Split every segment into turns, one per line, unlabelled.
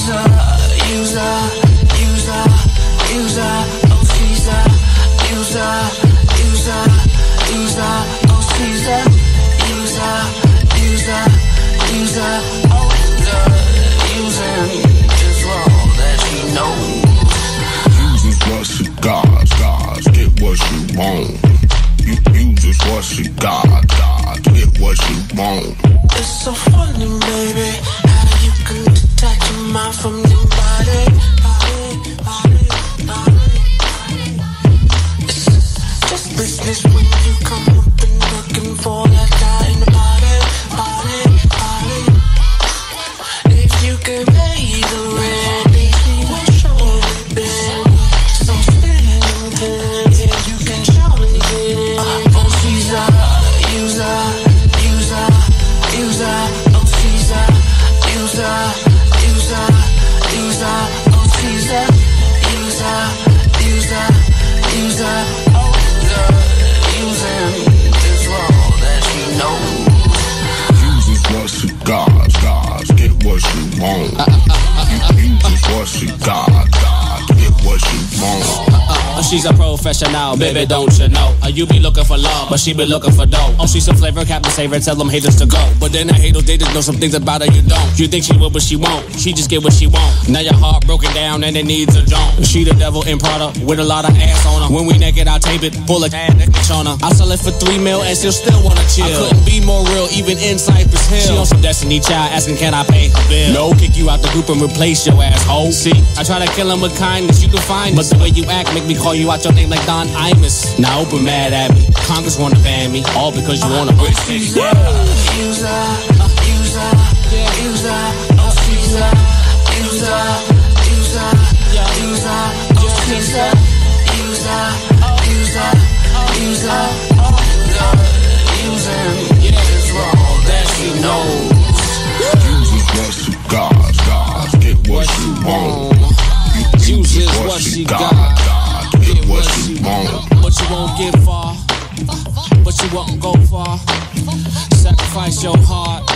Caesar, user, user, user, oh Caesar, user, user, user, oh Caesar, user, user, user, oh the using is wrong that you know.
Use what she got, got, get what you want. You, just what she got, got, get what you want. It's so funny. What she want.
Use is what she got, got, she's a professional, baby, don't you know? Uh, you be looking for love, but she be looking for dough. Oh, she's a flavor, Captain Saver, tell them haters to go. But then I hate those haters, know some things about her you don't. You think she will, but she won't. She just get what she want. Now your heart broken down and it needs a jump. She the devil in Prada with a lot of ass on her. When we naked, I tape it, pull a tag on her. I sell it for three mil and she'll still wanna chill. I couldn't be more real, even in Cypress Hill. She on some Destiny Child, asking can I pay her bill? No, kick you out the group and replace your asshole. See, I try to kill him with kindness, you can find But the way you act make me call you out your name like Don Imus. Now Oprah mad at me. Congress wanna ban me, all because you wanna break me.
A
won't go far. Sacrifice your heart,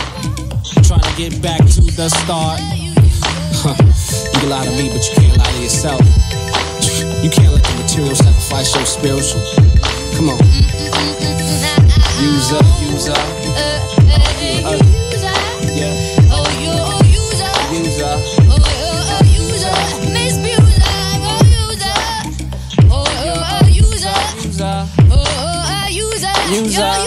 trying to get back to the start. You can lie to me, but you can't lie to yourself. You can't let the material sacrifice your spiritual. Come on, user, user, uh, yeah,
User.